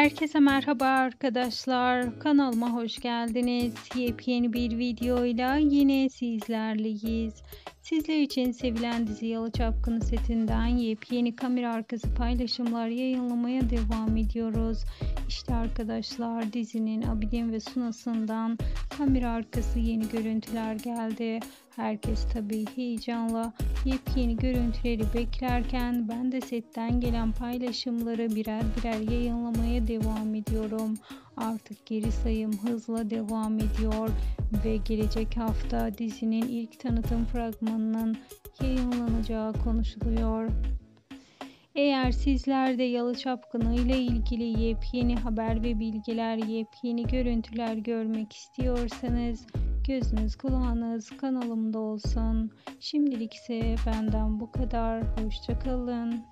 Herkese merhaba arkadaşlar. Kanalıma hoş geldiniz. Yepyeni bir videoyla yine sizlerleyiz. Sizler için sevilen dizi Yalı Çapkını setinden yepyeni kamera arkası paylaşımlar yayınlamaya devam ediyoruz. İşte arkadaşlar dizinin Abidin ve Sunas'ından kamera arkası yeni görüntüler geldi. Herkes tabii heyecanla yepyeni görüntüleri beklerken ben de setten gelen paylaşımları birer birer yayınlamaya devam ediyorum. Artık geri sayım hızla devam ediyor ve gelecek hafta dizinin ilk tanıtım fragmanının yayınlanacağı konuşuluyor. Eğer sizler de Yalı Çapkını ile ilgili yepyeni haber ve bilgiler, yepyeni görüntüler görmek istiyorsanız gözünüz kulağınız kanalımda olsun. Şimdilik ise benden bu kadar. Hoşçakalın.